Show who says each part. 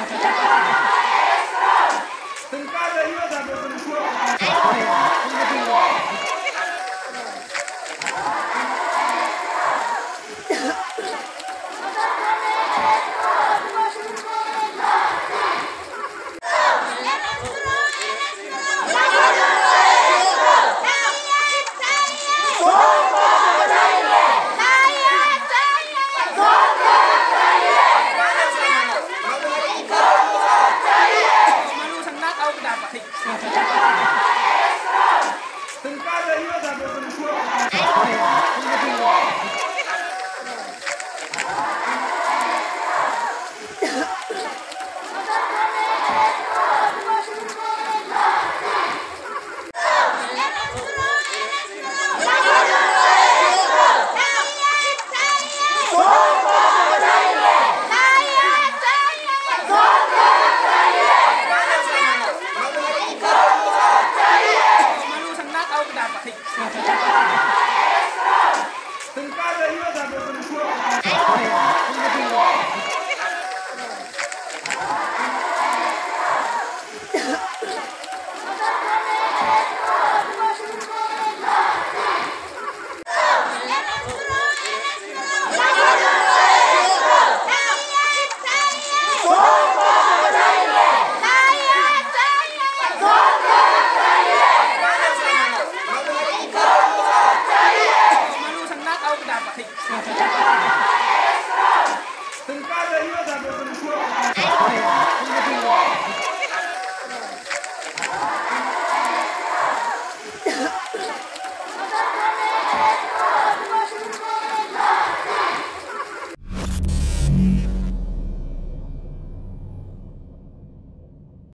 Speaker 1: Yeah.
Speaker 2: Oh, my God.